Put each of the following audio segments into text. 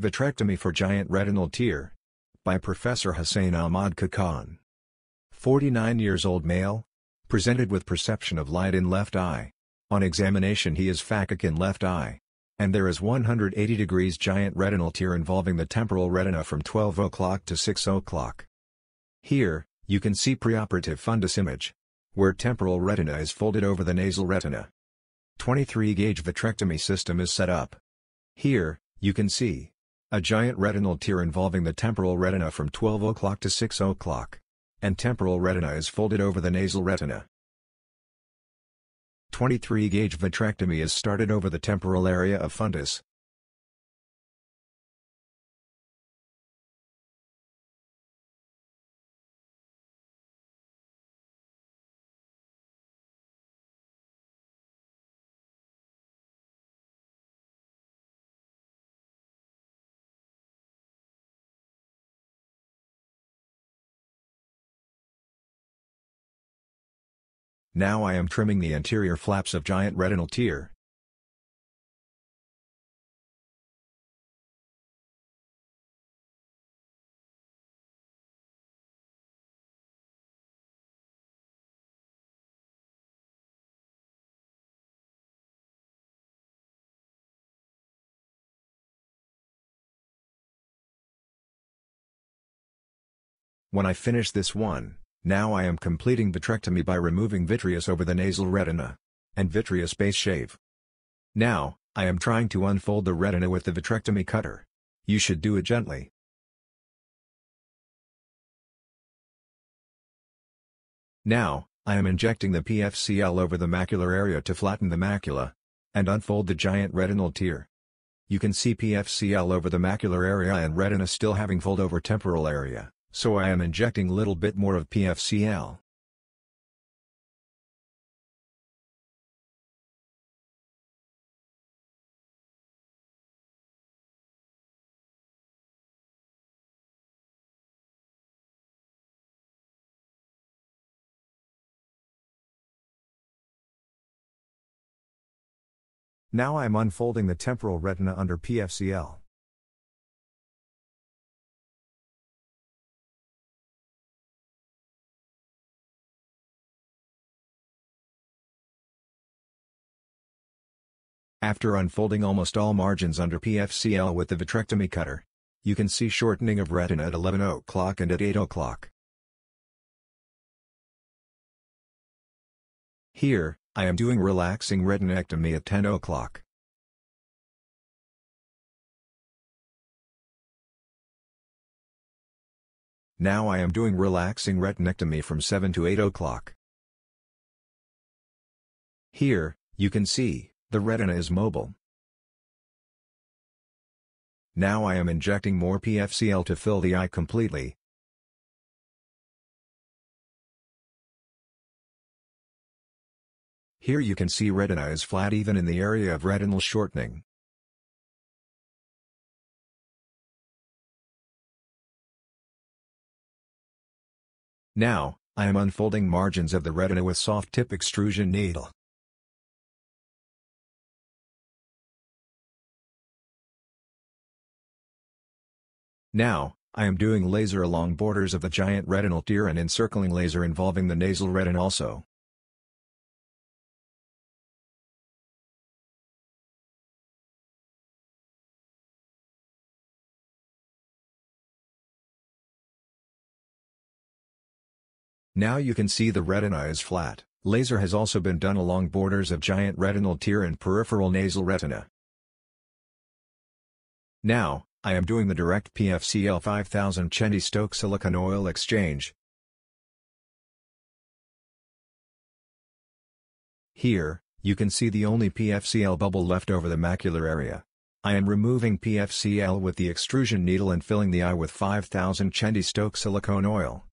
Vitrectomy for Giant Retinal Tear. By Professor Hussain Ahmad Khaqan. 49 years old male. Presented with perception of light in left eye. On examination he is phakic in left eye. And there is 180 degrees giant retinal tear involving the temporal retina from 12 o'clock to 6 o'clock. Here, you can see preoperative fundus image. Where temporal retina is folded over the nasal retina. 23-gauge vitrectomy system is set up. Here, you can see a giant retinal tear involving the temporal retina from 12 o'clock to 6 o'clock. And temporal retina is folded over the nasal retina. 23-gauge vitrectomy is started over the temporal area of fundus. Now I am trimming the anterior flaps of giant retinal tear. When I finish this one, now I am completing vitrectomy by removing vitreous over the nasal retina. And vitreous base shave. Now, I am trying to unfold the retina with the vitrectomy cutter. You should do it gently. Now, I am injecting the PFCL over the macular area to flatten the macula. And unfold the giant retinal tear. You can see PFCL over the macular area and retina still having fold over temporal area. So I am injecting little bit more of PFCL. Now I am unfolding the temporal retina under PFCL. After unfolding almost all margins under PFCL with the vitrectomy cutter, you can see shortening of retina at 11 o'clock and at 8 o'clock. Here, I am doing relaxing retinectomy at 10 o'clock. Now I am doing relaxing retinectomy from 7 to 8 o'clock. Here, you can see, the retina is mobile. Now I am injecting more PFCL to fill the eye completely. Here you can see retina is flat even in the area of retinal shortening. Now, I am unfolding margins of the retina with soft tip extrusion needle. Now, I am doing laser along borders of the giant retinal tear and encircling laser involving the nasal retina also. Now you can see the retina is flat. Laser has also been done along borders of giant retinal tear and peripheral nasal retina. Now, I am doing the direct PFCL 5000 centistoke silicone oil exchange. Here, you can see the only PFCL bubble left over the macular area. I am removing PFCL with the extrusion needle and filling the eye with 5000 centistoke silicone oil.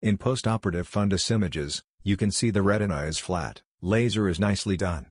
In postoperative fundus images, you can see the retina is flat, laser is nicely done.